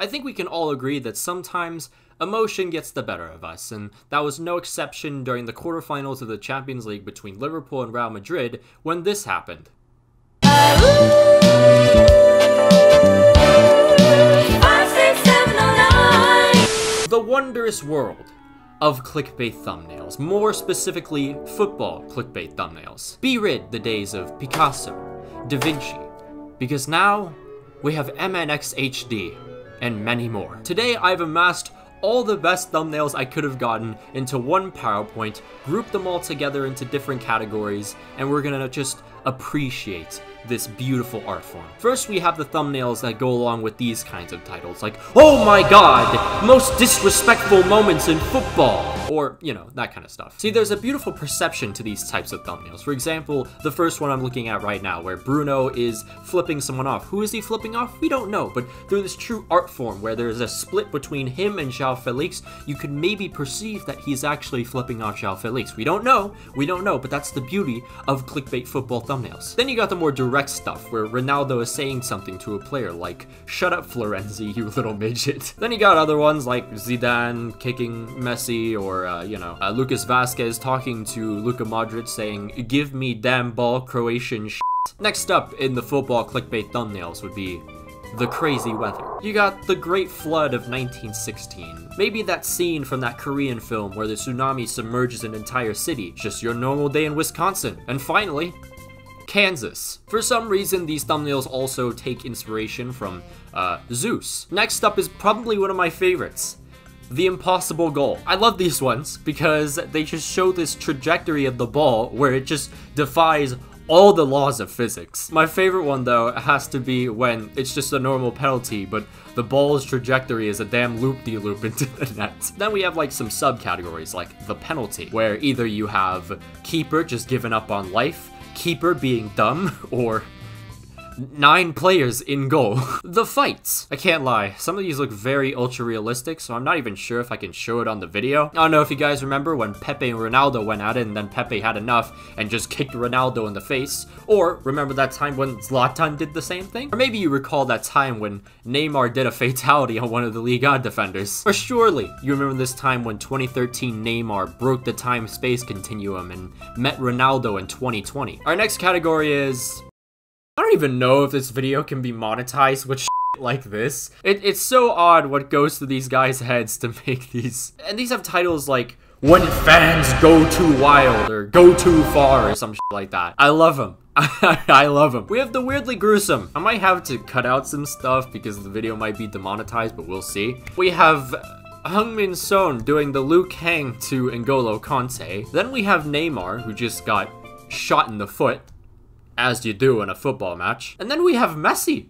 I think we can all agree that sometimes emotion gets the better of us, and that was no exception during the quarterfinals of the Champions League between Liverpool and Real Madrid when this happened. The wondrous world of clickbait thumbnails, more specifically football clickbait thumbnails. Be rid the days of Picasso, Da Vinci, because now we have MNX HD and many more. Today I've amassed all the best thumbnails I could have gotten into one PowerPoint, grouped them all together into different categories, and we're gonna just appreciate this beautiful art form. First, we have the thumbnails that go along with these kinds of titles, like, Oh my god, most disrespectful moments in football, or, you know, that kind of stuff. See, there's a beautiful perception to these types of thumbnails. For example, the first one I'm looking at right now, where Bruno is flipping someone off. Who is he flipping off? We don't know, but through this true art form, where there's a split between him and Joao Felix, you could maybe perceive that he's actually flipping off Joao Felix. We don't know, we don't know, but that's the beauty of clickbait football thumbnails. Then you got the more direct stuff, where Ronaldo is saying something to a player, like, shut up Florenzi, you little midget. then you got other ones like Zidane kicking Messi, or, uh, you know, uh, Lucas Vazquez talking to Luka Modric saying, give me damn ball Croatian shit. Next up in the football clickbait thumbnails would be the crazy weather. You got the Great Flood of 1916. Maybe that scene from that Korean film where the tsunami submerges an entire city. Just your normal day in Wisconsin. And finally, Kansas. For some reason, these thumbnails also take inspiration from uh, Zeus. Next up is probably one of my favorites. The Impossible Goal. I love these ones because they just show this trajectory of the ball where it just defies all the laws of physics. My favorite one though has to be when it's just a normal penalty, but the ball's trajectory is a damn loop-de-loop -loop into the net. Then we have like some subcategories like the penalty, where either you have keeper just giving up on life, keeper being dumb, or nine players in goal. the fights. I can't lie, some of these look very ultra realistic, so I'm not even sure if I can show it on the video. I don't know if you guys remember when Pepe and Ronaldo went at it and then Pepe had enough and just kicked Ronaldo in the face. Or remember that time when Zlatan did the same thing? Or maybe you recall that time when Neymar did a fatality on one of the Liga defenders. Or surely you remember this time when 2013 Neymar broke the time-space continuum and met Ronaldo in 2020. Our next category is don't even know if this video can be monetized with like this. It, it's so odd what goes through these guys' heads to make these. And these have titles like, When Fans Go Too Wild, or Go Too Far, or some like that. I love them. I love them. We have the Weirdly Gruesome. I might have to cut out some stuff because the video might be demonetized, but we'll see. We have Heung-min Son doing the Liu Kang to N'Golo Kante. Then we have Neymar, who just got shot in the foot as you do in a football match. And then we have Messi.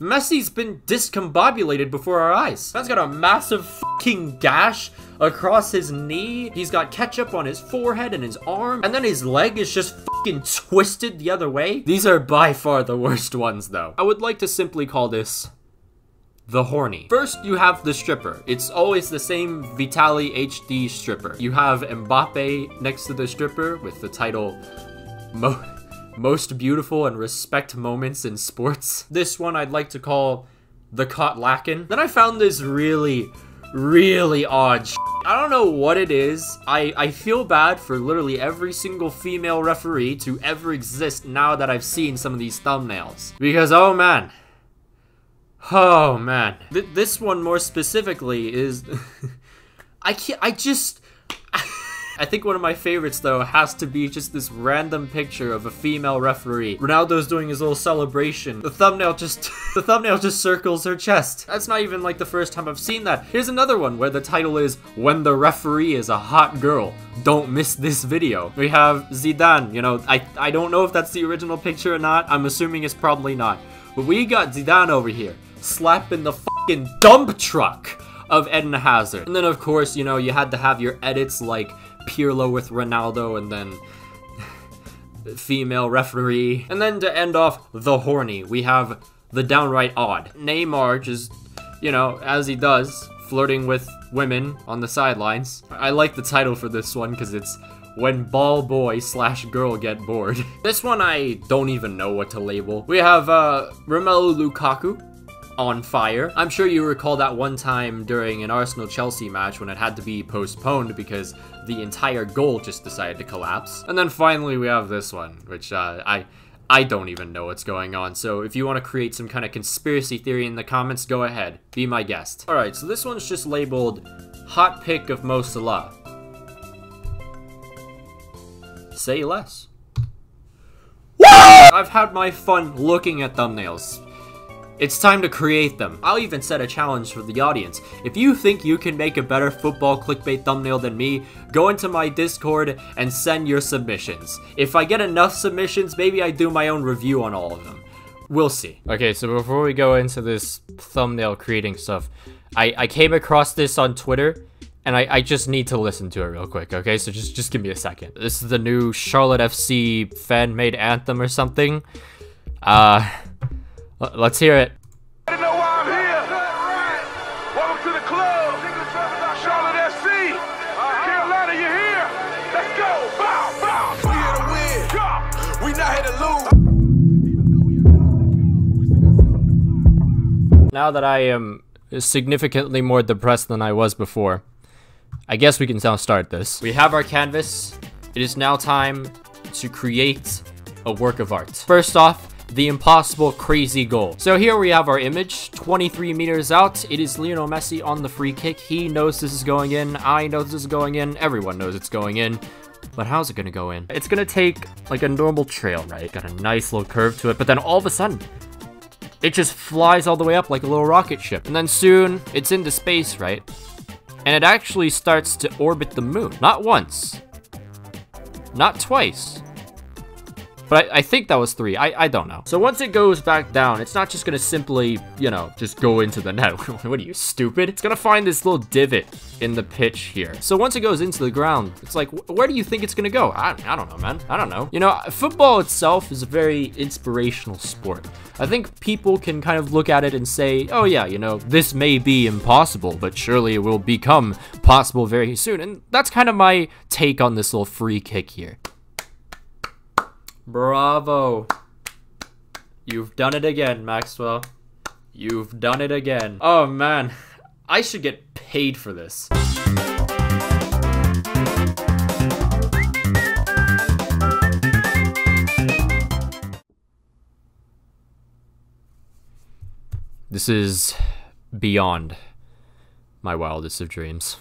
Messi's been discombobulated before our eyes. Man's got a massive fucking gash across his knee. He's got ketchup on his forehead and his arm. And then his leg is just fucking twisted the other way. These are by far the worst ones though. I would like to simply call this the horny. First, you have the stripper. It's always the same Vitali HD stripper. You have Mbappe next to the stripper with the title Mo most beautiful and respect moments in sports. This one I'd like to call the caught. Then I found this really, really odd I don't know what it is. I, I feel bad for literally every single female referee to ever exist now that I've seen some of these thumbnails. Because, oh man. Oh man. Th this one more specifically is... I can't- I just... I think one of my favorites, though, has to be just this random picture of a female referee. Ronaldo's doing his little celebration. The thumbnail just- the thumbnail just circles her chest. That's not even like the first time I've seen that. Here's another one where the title is, When the Referee is a Hot Girl. Don't miss this video. We have Zidane, you know, I, I don't know if that's the original picture or not. I'm assuming it's probably not. But we got Zidane over here, slapping the fucking dump truck of Eden Hazard. And then of course, you know, you had to have your edits like Pirlo with Ronaldo and then female referee. And then to end off the horny, we have the downright odd. Neymar just, you know, as he does, flirting with women on the sidelines. I like the title for this one because it's when ball boy slash girl get bored. this one I don't even know what to label. We have uh, Romelu Lukaku on fire. I'm sure you recall that one time during an Arsenal Chelsea match when it had to be postponed because the entire goal just decided to collapse. And then finally we have this one, which uh, I I don't even know what's going on. So if you want to create some kind of conspiracy theory in the comments, go ahead. Be my guest. All right, so this one's just labeled hot pick of Mo Salah. Say less. I've had my fun looking at thumbnails. It's time to create them. I'll even set a challenge for the audience. If you think you can make a better football clickbait thumbnail than me, go into my Discord and send your submissions. If I get enough submissions, maybe I do my own review on all of them. We'll see. Okay, so before we go into this thumbnail creating stuff, I, I came across this on Twitter and I, I just need to listen to it real quick, okay? So just just give me a second. This is the new Charlotte FC fan-made anthem or something. Uh, let's hear it. Now that I am significantly more depressed than I was before, I guess we can now start this. We have our canvas. It is now time to create a work of art. First off, the impossible crazy goal. So here we have our image, 23 meters out. It is Lionel Messi on the free kick. He knows this is going in. I know this is going in. Everyone knows it's going in. But how's it gonna go in? It's gonna take like a normal trail, right? Got a nice little curve to it, but then all of a sudden, it just flies all the way up like a little rocket ship. And then soon, it's into space, right? and it actually starts to orbit the moon. Not once, not twice, but I, I, think that was three. I, I don't know. So once it goes back down, it's not just gonna simply, you know, just go into the net. what are you, stupid? It's gonna find this little divot in the pitch here. So once it goes into the ground, it's like, where do you think it's gonna go? I, I don't know, man. I don't know. You know, football itself is a very inspirational sport. I think people can kind of look at it and say, oh yeah, you know, this may be impossible, but surely it will become possible very soon. And that's kind of my take on this little free kick here. Bravo. You've done it again, Maqwell. You've done it again. Oh man, I should get paid for this. This is beyond my wildest of dreams.